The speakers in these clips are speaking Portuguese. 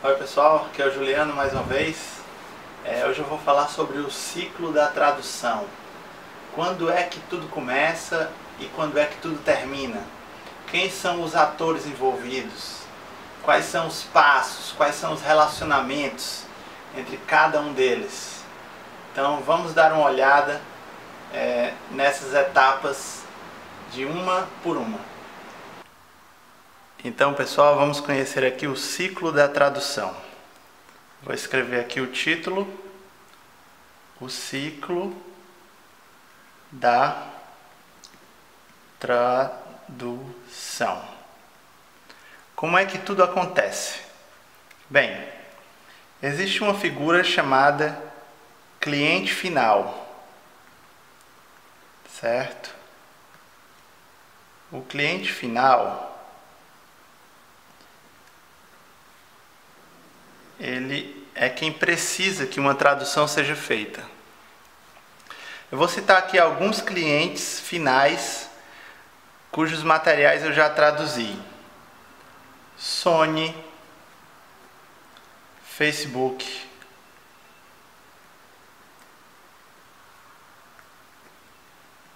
Oi pessoal, aqui é o Juliano mais uma vez. É, hoje eu vou falar sobre o ciclo da tradução. Quando é que tudo começa e quando é que tudo termina? Quem são os atores envolvidos? Quais são os passos? Quais são os relacionamentos entre cada um deles? Então vamos dar uma olhada é, nessas etapas de uma por uma. Então, pessoal, vamos conhecer aqui o ciclo da tradução. Vou escrever aqui o título, o ciclo da tradução. Como é que tudo acontece? Bem, existe uma figura chamada cliente final, certo? O cliente final ele é quem precisa que uma tradução seja feita. Eu vou citar aqui alguns clientes finais cujos materiais eu já traduzi. Sony, Facebook,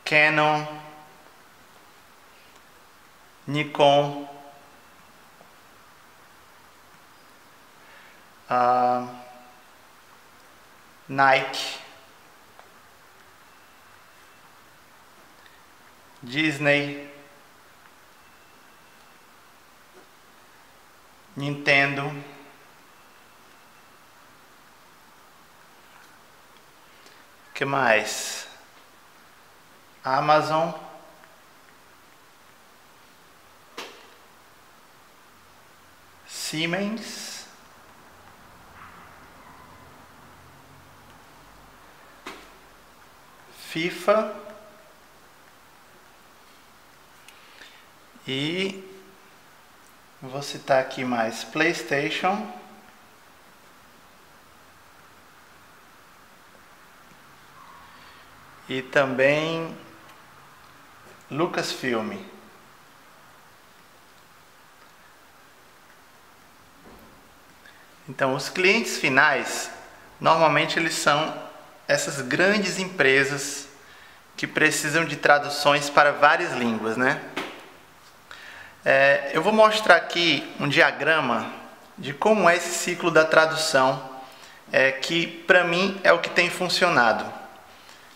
Canon, Nikon, uh, Nike, Disney, Nintendo, que mais? Amazon, Siemens, FIFA e vou citar aqui mais PlayStation. E também Lucasfilm. Então, os clientes finais, normalmente eles são essas grandes empresas que precisam de traduções para várias línguas, né? É, eu vou mostrar aqui um diagrama de como é esse ciclo da tradução, é, que para mim é o que tem funcionado.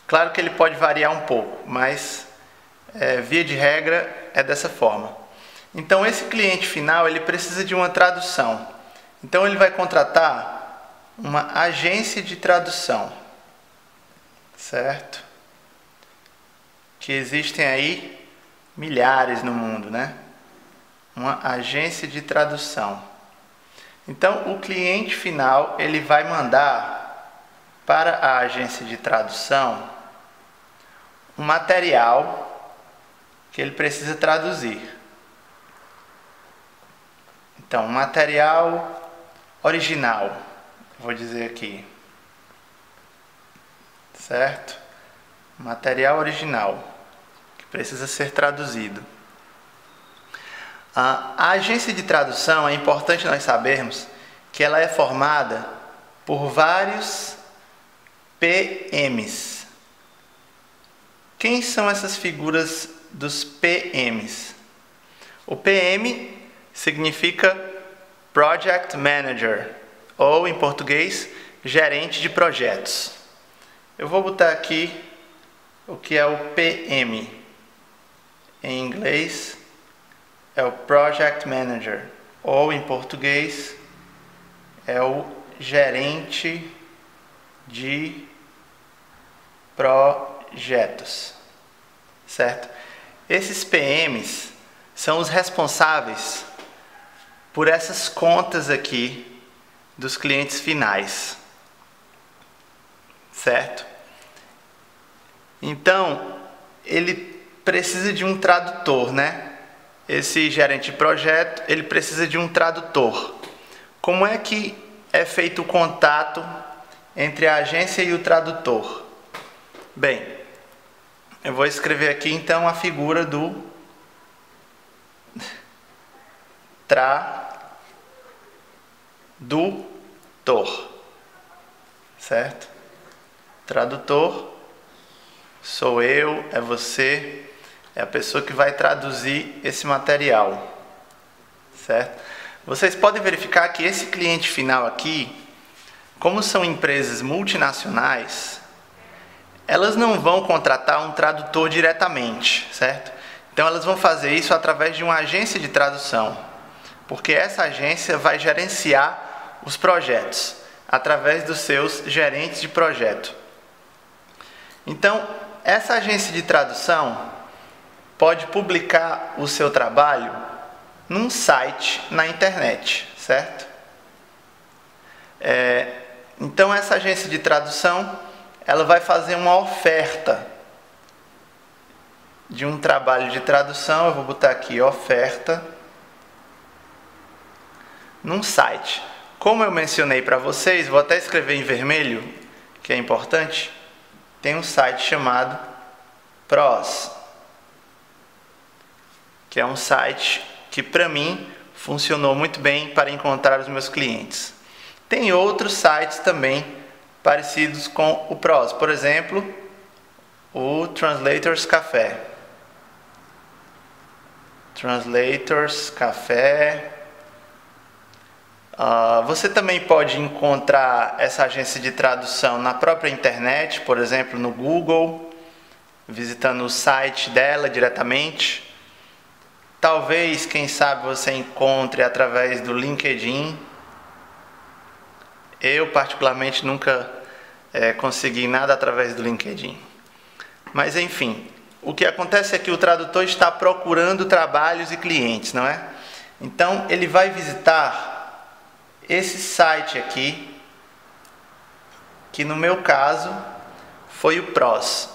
Claro que ele pode variar um pouco, mas é, via de regra é dessa forma. Então esse cliente final ele precisa de uma tradução. Então ele vai contratar uma agência de tradução certo? Que existem aí milhares no mundo, né? Uma agência de tradução. Então, o cliente final ele vai mandar para a agência de tradução um material que ele precisa traduzir. Então, material original, vou dizer aqui certo? Material original que precisa ser traduzido. A, agência de tradução é importante nós sabermos que ela é formada por vários PMs. Quem são essas figuras dos PMs? O PM significa Project Manager, ou em português, gerente de projetos. Eu vou botar aqui o que é o PM. Em inglês é o Project Manager, ou em português é o gerente de projetos. Certo? Esses PMs são os responsáveis por essas contas aqui dos clientes finais certo? Então, ele precisa de um tradutor, né? Esse gerente de projeto, ele precisa de um tradutor. Como é que é feito o contato entre a agência e o tradutor? Bem, eu vou escrever aqui então a figura do tradutor. Certo? Tradutor sou eu, é você, é a pessoa que vai traduzir esse material. Certo? Vocês podem verificar que esse cliente final aqui, como são empresas multinacionais, elas não vão contratar um tradutor diretamente, certo? Então elas vão fazer isso através de uma agência de tradução, porque essa agência vai gerenciar os projetos através dos seus gerentes de projeto. Então, essa agência de tradução pode publicar o seu trabalho num site na internet, certo? É, então, essa agência de tradução ela vai fazer uma oferta de um trabalho de tradução. Eu vou botar aqui oferta num site. Como eu mencionei para vocês, vou até escrever em vermelho, que é importante. Tem um site chamado Pros, que é um site que para mim funcionou muito bem para encontrar os meus clientes. Tem outros sites também parecidos com o PROS. Por exemplo, o Translators Café. Translators Café. Uh, você também pode encontrar essa agência de tradução na própria internet, por exemplo, no Google, visitando o site dela diretamente. Talvez, quem sabe, você encontre através do LinkedIn. Eu, particularmente, nunca é, consegui nada através do LinkedIn. Mas, enfim, o que acontece é que o tradutor está procurando trabalhos e clientes, não é? Então, ele vai visitar esse site aqui, que no meu caso foi o PROS.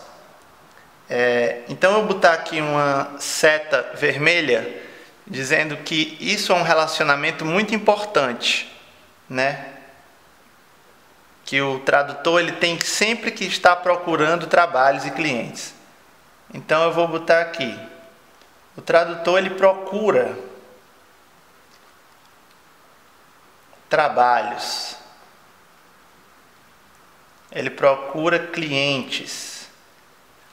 É, então, eu vou botar aqui uma seta vermelha dizendo que isso é um relacionamento muito importante, né? que o tradutor ele tem sempre que estar procurando trabalhos e clientes. Então eu vou botar aqui. O tradutor ele procura trabalhos. Ele procura clientes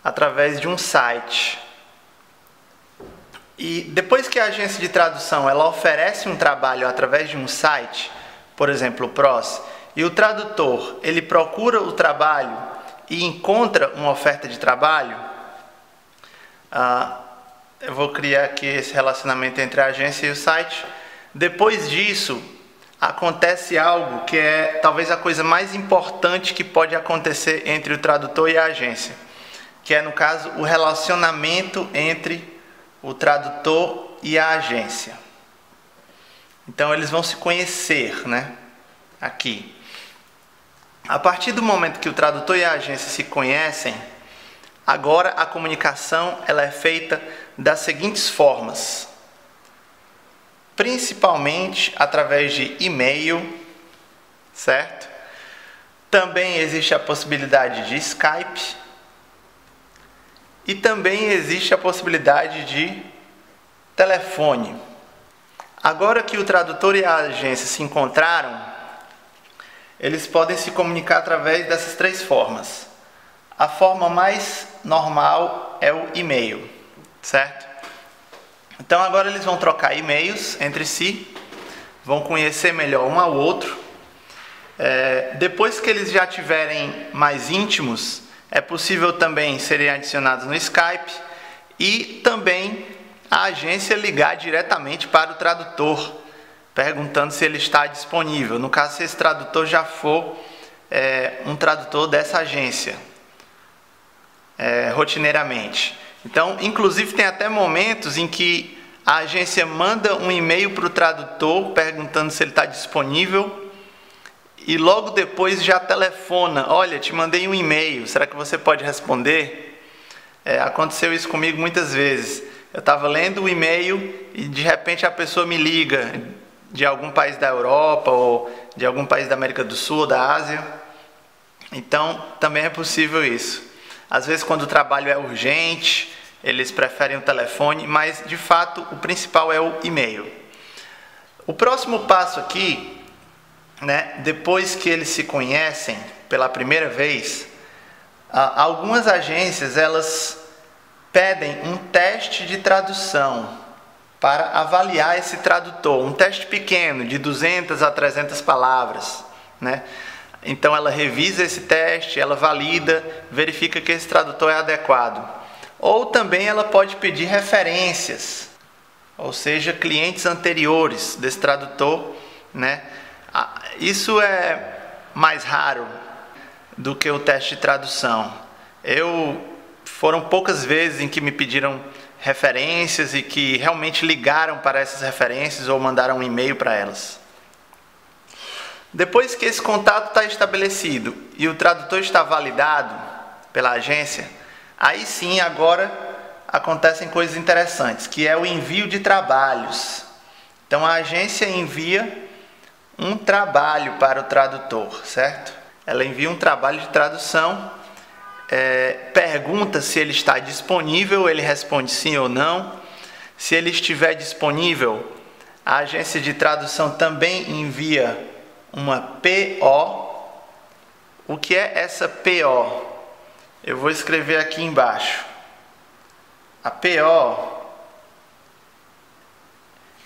através de um site. E depois que a agência de tradução ela oferece um trabalho através de um site, por exemplo, o PROS, e o tradutor, ele procura o trabalho e encontra uma oferta de trabalho, ah, eu vou criar aqui esse relacionamento entre a agência e o site. Depois disso, acontece algo que é talvez a coisa mais importante que pode acontecer entre o tradutor e a agência, que é no caso o relacionamento entre o tradutor e a agência. Então eles vão se conhecer, né? Aqui. A partir do momento que o tradutor e a agência se conhecem, agora a comunicação ela é feita das seguintes formas: principalmente através de e-mail, certo? Também existe a possibilidade de Skype e também existe a possibilidade de telefone. Agora que o tradutor e a agência se encontraram, eles podem se comunicar através dessas três formas. A forma mais normal é o e-mail, certo? Então agora eles vão trocar e-mails entre si, vão conhecer melhor um ao outro. É, depois que eles já tiverem mais íntimos, é possível também serem adicionados no Skype e também a agência ligar diretamente para o tradutor perguntando se ele está disponível. No caso, se esse tradutor já for é, um tradutor dessa agência, é, rotineiramente. Então, inclusive, tem até momentos em que a agência manda um e-mail para o tradutor perguntando se ele está disponível e logo depois já telefona: Olha, te mandei um e-mail, será que você pode responder? É, aconteceu isso comigo muitas vezes. Eu estava lendo o e-mail e de repente a pessoa me liga de algum país da Europa ou de algum país da América do Sul, da Ásia. Então, também é possível isso. Às vezes, quando o trabalho é urgente, eles preferem o telefone, mas de fato o principal é o e-mail. O próximo passo aqui né, depois que eles se conhecem pela primeira vez, algumas agências elas pedem um teste de tradução para avaliar esse tradutor, um teste pequeno de 200 a 300 palavras, né? Então ela revisa esse teste, ela valida, verifica que esse tradutor é adequado. Ou também ela pode pedir referências, ou seja, clientes anteriores desse tradutor, né? Isso é mais raro do que o teste de tradução. Eu foram poucas vezes em que me pediram referências e que realmente ligaram para essas referências ou mandaram um e-mail para elas. Depois que esse contato está estabelecido e o tradutor está validado pela agência, aí sim agora acontecem coisas interessantes, que é o envio de trabalhos. Então a agência envia um trabalho para o tradutor, certo? Ela envia um trabalho de tradução, é, pergunta se ele está disponível, ele responde sim ou não. Se ele estiver disponível, a agência de tradução também envia uma PO. O que é essa PO? Eu vou escrever aqui embaixo. A PO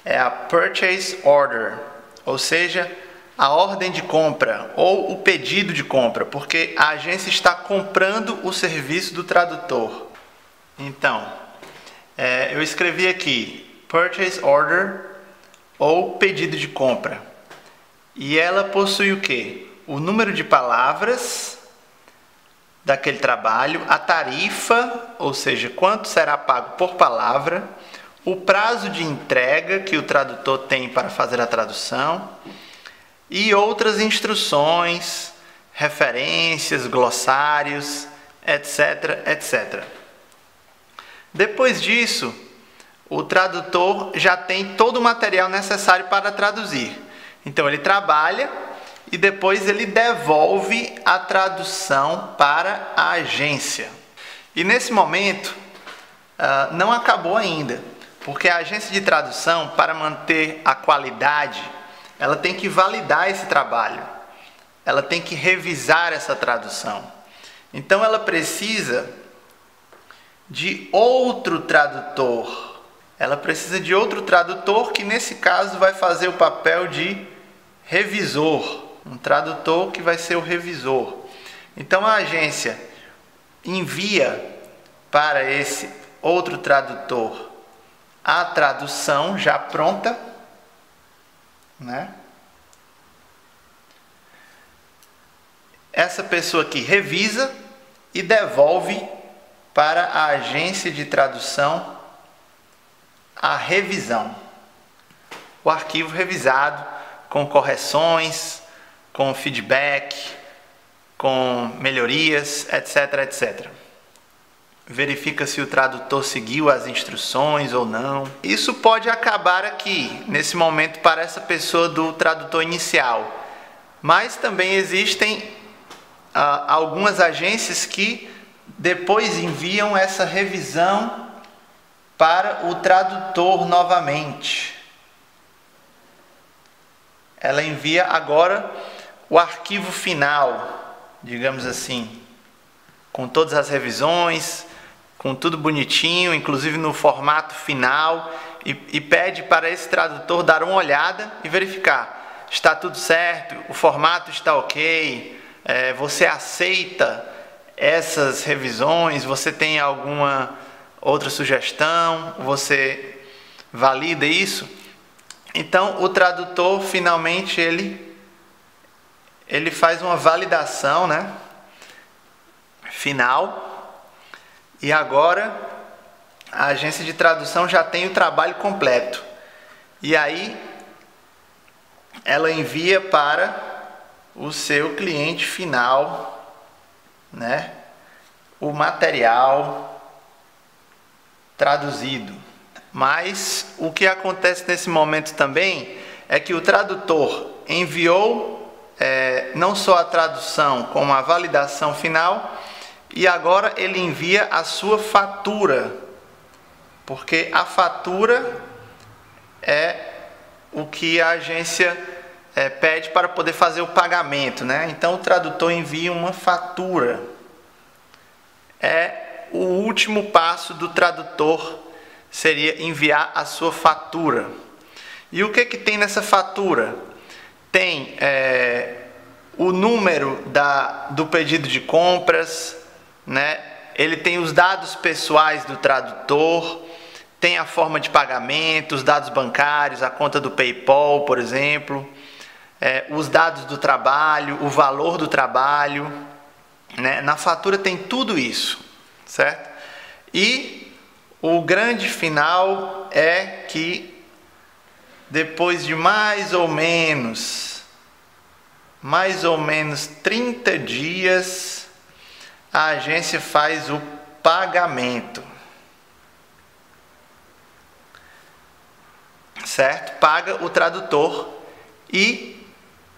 é a Purchase Order, ou seja, a ordem de compra ou o pedido de compra, porque a agência está comprando o serviço do tradutor. Então, é, eu escrevi aqui Purchase Order ou pedido de compra. E ela possui o que? O número de palavras daquele trabalho, a tarifa, ou seja, quanto será pago por palavra, o prazo de entrega que o tradutor tem para fazer a tradução e outras instruções, referências, glossários, etc, etc. Depois disso, o tradutor já tem todo o material necessário para traduzir. Então ele trabalha e depois ele devolve a tradução para a agência. E nesse momento uh, não acabou ainda, porque a agência de tradução, para manter a qualidade, ela tem que validar esse trabalho, ela tem que revisar essa tradução. Então ela precisa de outro tradutor. Ela precisa de outro tradutor que nesse caso vai fazer o papel de revisor, um tradutor que vai ser o revisor. Então a agência envia para esse outro tradutor a tradução já pronta, né? Essa pessoa que revisa e devolve para a agência de tradução a revisão. O arquivo revisado com correções, com feedback, com melhorias, etc, etc. Verifica se o tradutor seguiu as instruções ou não. Isso pode acabar aqui, nesse momento, para essa pessoa do tradutor inicial. Mas também existem ah, algumas agências que depois enviam essa revisão para o tradutor novamente ela envia agora o arquivo final, digamos assim, com todas as revisões, com tudo bonitinho, inclusive no formato final, e, e pede para esse tradutor dar uma olhada e verificar: está tudo certo, o formato está ok, é, você aceita essas revisões, você tem alguma outra sugestão, você valida isso? Então, o tradutor finalmente ele ele faz uma validação, né? Final. E agora a agência de tradução já tem o trabalho completo. E aí ela envia para o seu cliente final, né? O material traduzido. Mas o que acontece nesse momento também é que o tradutor enviou é, não só a tradução, como a validação final, e agora ele envia a sua fatura, porque a fatura é o que a agência é, pede para poder fazer o pagamento, né? Então o tradutor envia uma fatura. É o último passo do tradutor seria enviar a sua fatura. E o que que tem nessa fatura? Tem é, o número da, do pedido de compras, né? Ele tem os dados pessoais do tradutor, tem a forma de pagamento, os dados bancários, a conta do PayPal, por exemplo é, os dados do trabalho, o valor do trabalho. Né? Na fatura tem tudo isso, certo? E o grande final é que depois de mais ou menos, mais ou menos 30 dias, a agência faz o pagamento. Certo? Paga o tradutor e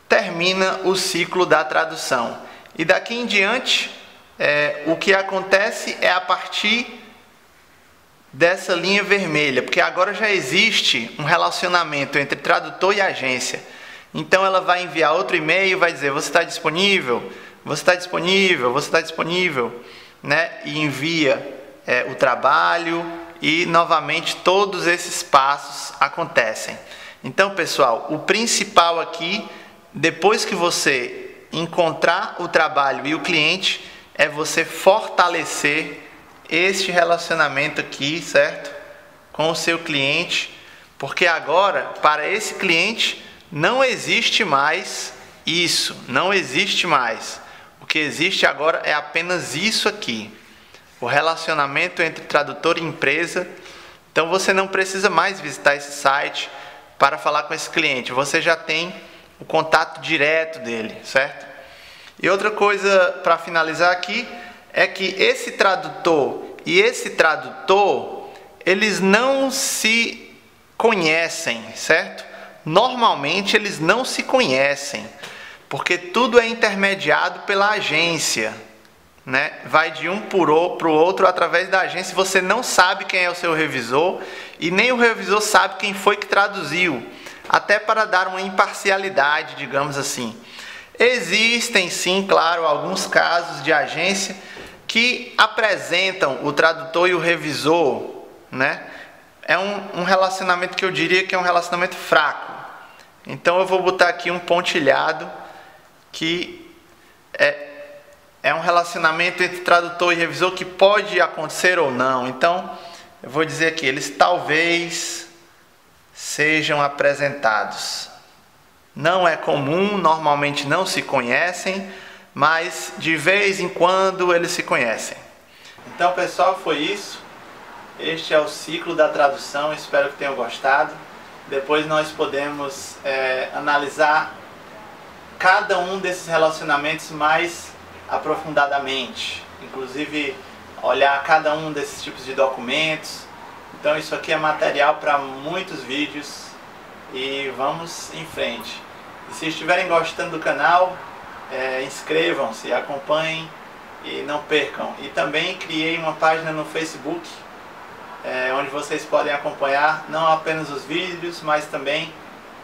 termina o ciclo da tradução. E daqui em diante, é, o que acontece é a partir dessa linha vermelha, porque agora já existe um relacionamento entre tradutor e agência. Então ela vai enviar outro e-mail, vai dizer: você está disponível, você está disponível, você está disponível, né? E envia é, o trabalho e novamente todos esses passos acontecem. Então, pessoal, o principal aqui depois que você encontrar o trabalho e o cliente, é você fortalecer este relacionamento aqui, certo? Com o seu cliente, porque agora, para esse cliente, não existe mais isso, não existe mais. O que existe agora é apenas isso aqui: o relacionamento entre tradutor e empresa. Então você não precisa mais visitar esse site para falar com esse cliente, você já tem o contato direto dele, certo? E outra coisa para finalizar aqui é que esse tradutor e esse tradutor, eles não se conhecem, certo? Normalmente eles não se conhecem, porque tudo é intermediado pela agência, né? Vai de um para o outro através da agência. Você não sabe quem é o seu revisor e nem o revisor sabe quem foi que traduziu até para dar uma imparcialidade, digamos assim. Existem sim, claro, alguns casos de agência que apresentam o tradutor e o revisor, né? É um, um relacionamento que eu diria que é um relacionamento fraco. Então eu vou botar aqui um pontilhado que é, é um relacionamento entre tradutor e revisor que pode acontecer ou não. Então eu vou dizer aqui, eles talvez sejam apresentados. Não é comum, normalmente não se conhecem, mas de vez em quando eles se conhecem. Então, pessoal, foi isso. Este é o ciclo da tradução. Espero que tenham gostado. Depois nós podemos é, analisar cada um desses relacionamentos mais aprofundadamente, inclusive olhar cada um desses tipos de documentos, então isso aqui é material para muitos vídeos e vamos em frente. E se estiverem gostando do canal, é, inscrevam-se, acompanhem e não percam. E também criei uma página no Facebook é, onde vocês podem acompanhar não apenas os vídeos, mas também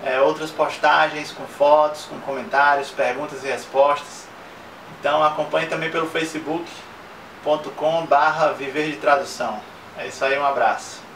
é, outras postagens com fotos, com comentários, perguntas e respostas. Então acompanhe também pelo facebook.com barra viver de tradução. É isso aí, um abraço.